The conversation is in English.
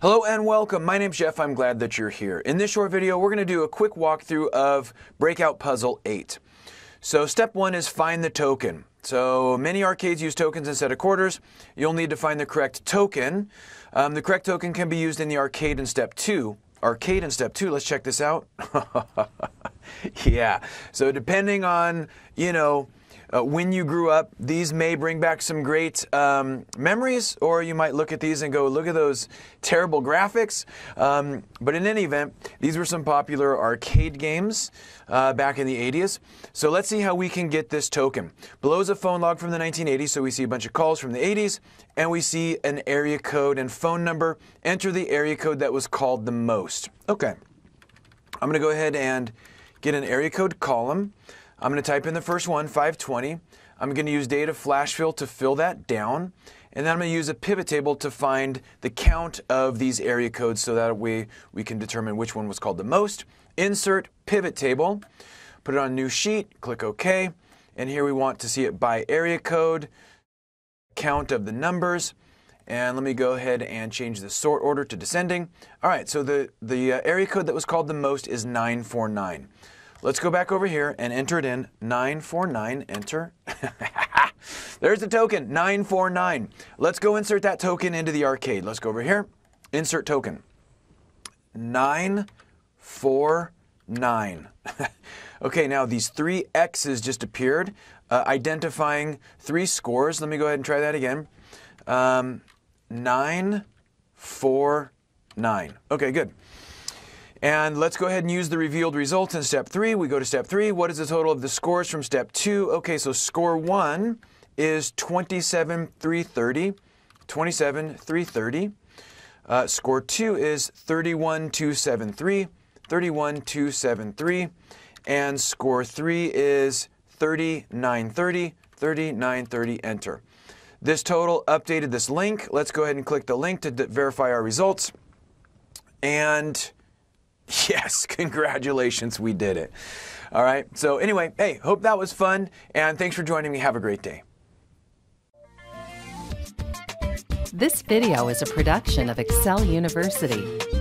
Hello and welcome. My name's Jeff. I'm glad that you're here. In this short video, we're going to do a quick walkthrough of Breakout Puzzle 8. So step one is find the token. So many arcades use tokens instead of quarters. You'll need to find the correct token. Um, the correct token can be used in the arcade in step two. Arcade in step two, let's check this out. yeah, so depending on, you know, uh, when you grew up. These may bring back some great um, memories, or you might look at these and go, look at those terrible graphics. Um, but in any event, these were some popular arcade games uh, back in the 80s. So let's see how we can get this token. Below is a phone log from the 1980s, so we see a bunch of calls from the 80s, and we see an area code and phone number. Enter the area code that was called the most. Okay, I'm going to go ahead and get an area code column. I'm going to type in the first one, 520. I'm going to use data flash fill to fill that down. And then I'm going to use a pivot table to find the count of these area codes so that way we can determine which one was called the most. Insert pivot table, put it on new sheet, click OK. And here we want to see it by area code, count of the numbers. And let me go ahead and change the sort order to descending. All right, so the, the uh, area code that was called the most is 949. Let's go back over here and enter it in 949. Enter. There's the token 949. Let's go insert that token into the arcade. Let's go over here. Insert token 949. okay, now these three X's just appeared, uh, identifying three scores. Let me go ahead and try that again. Um, 949. Okay, good. And let's go ahead and use the revealed results in step three. We go to step three. What is the total of the scores from step two? Okay, so score one is 27,330. 27,330. Uh, score two is 31,273. 31,273. And score three is 3930. 3930. Enter. This total updated this link. Let's go ahead and click the link to verify our results. And Yes, congratulations, we did it. All right, so anyway, hey, hope that was fun, and thanks for joining me. Have a great day. This video is a production of Excel University.